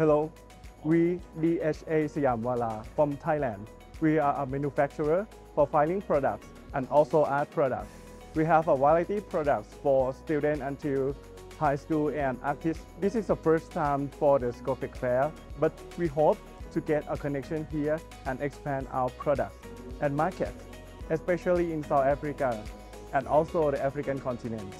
Hello, we DHA Siamwalla from Thailand. We are a manufacturer for filing products and also art products. We have a variety of products for students until high school and artists. This is the first time for the Scofex Fair, but we hope to get a connection here and expand our products and markets, especially in South Africa and also the African continent.